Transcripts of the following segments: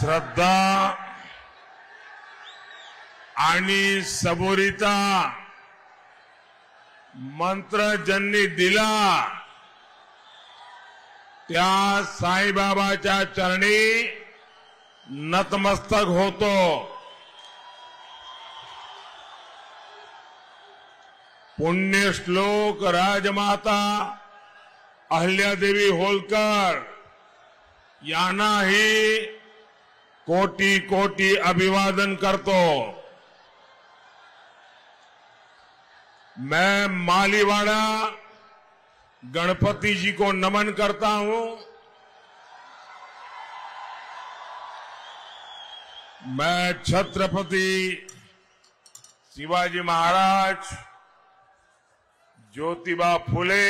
श्रद्धा सबुरीता मंत्र ज्यांनी दिला. त्या साईबाबाच्या चरणी नतमस्तक होतो. पुण्यश्लोक राजमाता अहल्यादेवी होलकर, यांनाही कोटी कोटि अभिवादन करतो। मैं मालीवाड़ा गणपति जी को नमन करता हूँ। मैं छत्रपति शिवाजी महाराज, ज्योतिबा फुले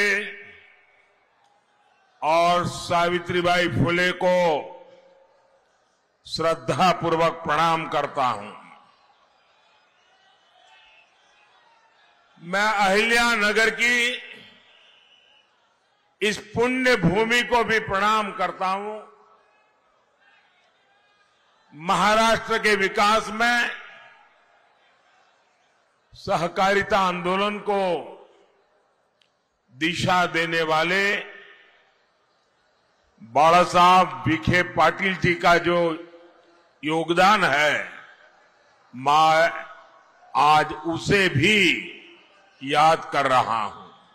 और सावित्रीबाई फुले को श्रद्धापूर्वक प्रणाम करता हूँ। मैं अहिल्या नगर की इस पुण्य भूमि को भी प्रणाम करता हूँ। महाराष्ट्र के विकास में सहकारिता आंदोलन को दिशा देने वाले बाला साहब विखे पाटिल जी का जो योगदान है। मैं आज उसे भी याद कर रहा हूँ।